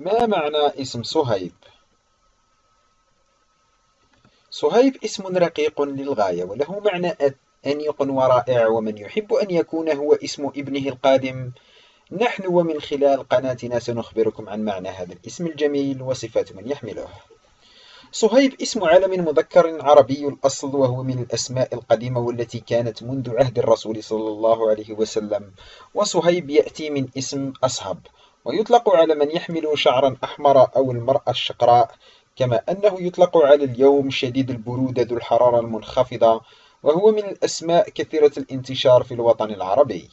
ما معنى اسم صهيب؟ صهيب اسم رقيق للغاية وله معنى أنيق ورائع ومن يحب أن يكون هو اسم ابنه القادم. نحن ومن خلال قناتنا سنخبركم عن معنى هذا الاسم الجميل وصفات من يحمله. صهيب اسم علم مذكر عربي الأصل وهو من الأسماء القديمة والتي كانت منذ عهد الرسول صلى الله عليه وسلم. وصهيب يأتي من اسم أصهب ويطلق على من يحمل شعرا أحمر أو المرأة الشقراء كما أنه يطلق على اليوم شديد البرودة ذو الحرارة المنخفضة وهو من الأسماء كثيرة الانتشار في الوطن العربي.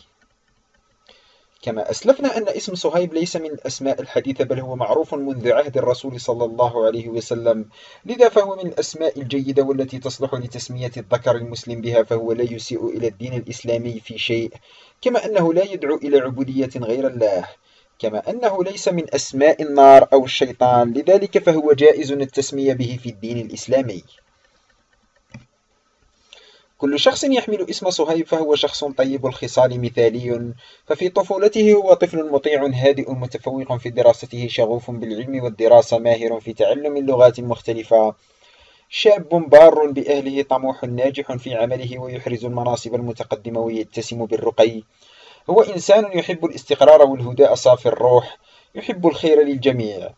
كما أسلفنا أن اسم صهيب ليس من الأسماء الحديثة بل هو معروف منذ عهد الرسول صلى الله عليه وسلم. لذا فهو من الأسماء الجيدة والتي تصلح لتسمية الذكر المسلم بها فهو لا يسيء إلى الدين الإسلامي في شيء كما أنه لا يدعو إلى عبودية غير الله. كما أنه ليس من أسماء النار أو الشيطان لذلك فهو جائز التسمية به في الدين الإسلامي. كل شخص يحمل اسم صهيب فهو شخص طيب الخصال مثالي ففي طفولته هو طفل مطيع هادئ متفوق في دراسته شغوف بالعلم والدراسة ماهر في تعلم اللغات المختلفة شاب بار بأهله طموح ناجح في عمله ويحرز المناصب المتقدمة ويتسم بالرقي. هو إنسان يحب الاستقرار والهداء صافي الروح يحب الخير للجميع.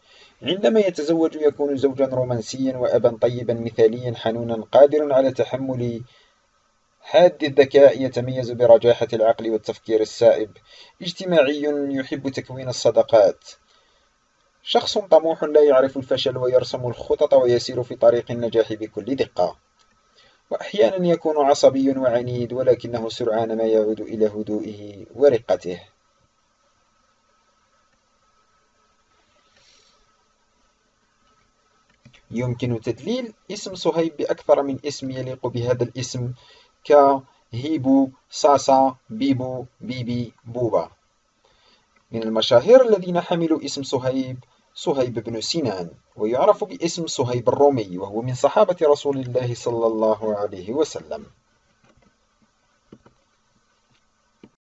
عندما يتزوج يكون زوجا رومانسيا وأبا طيبا مثاليا حنونا قادر على تحمل حاد الذكاء يتميز برجاحة العقل والتفكير السائب. اجتماعي يحب تكوين الصداقات. شخص طموح لا يعرف الفشل ويرسم الخطط ويسير في طريق النجاح بكل دقة. وأحيانا يكون عصبي وعنيد ولكنه سرعان ما يعود إلى هدوئه ورقته. يمكن تدليل اسم صهيب بأكثر من اسم يليق بهذا الاسم كهيبو ساسا بيبو بيبي بوبا. من المشاهير الذين حملوا اسم صهيب صهيب بن سنان ويعرف باسم صهيب الرومي وهو من صحابة رسول الله صلى الله عليه وسلم.